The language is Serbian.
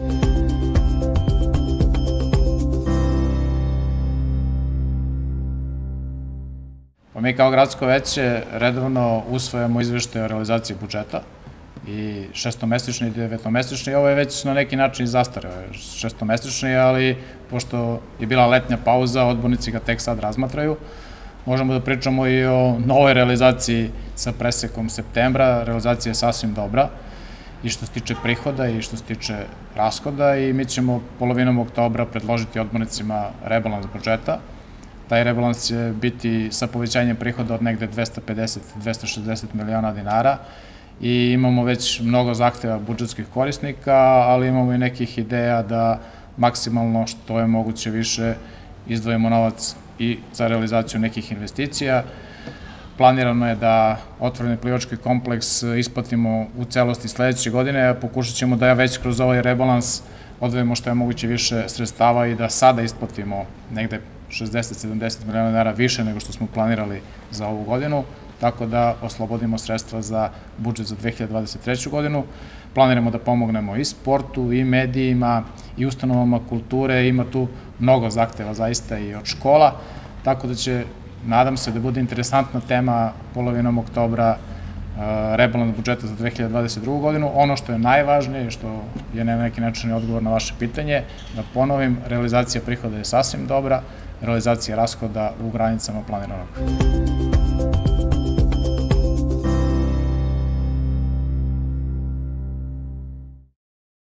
Pa mi kao gradsko veće redovno usvojamo izveštaje o realizaciji budžeta i šestomesečni i devetomesečni. Ovo je već na neki način zastareo, šestomesečni, ali pošto je bila letnja pauza, odbornici ga tek sad razmatraju. Možemo da pričamo i o novoj realizaciji sa presekom septembra. Realizacija je sasvim dobra i što se tiče prihoda i što se tiče rashoda i mi ćemo polovinom oktobra predložiti odbornicima rebalans budžeta Taj rebalans će biti sa povećanjem prihoda od negde 250-260 miliona dinara i imamo već mnogo zahteva budžetskih korisnika, ali imamo i nekih ideja da maksimalno što je moguće više izdvojimo novac i za realizaciju nekih investicija. Planirano je da otvoreni plivački kompleks isplatimo u celosti sledeće godine, a pokušat ćemo da ja već kroz ovaj rebalans odvojimo što je moguće više sredstava i da sada isplatimo negde 60-70 miliona dinara više nego što smo planirali za ovu godinu, tako da oslobodimo sredstva za budžet za 2023. godinu. Planiramo da pomognemo i sportu, i medijima, i ustanovama kulture, ima tu mnogo zahteva zaista i od škola, tako da će, nadam se da bude interesantna tema polovinom oktobra rebalans budžeta za 2022. godinu. Ono što je najvažnije, što je na neki način odgovor na vaše pitanje, da ponovim, realizacija prihoda je sasvim dobra, realizacija rashoda u granicama planiranog.